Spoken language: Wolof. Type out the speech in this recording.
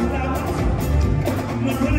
man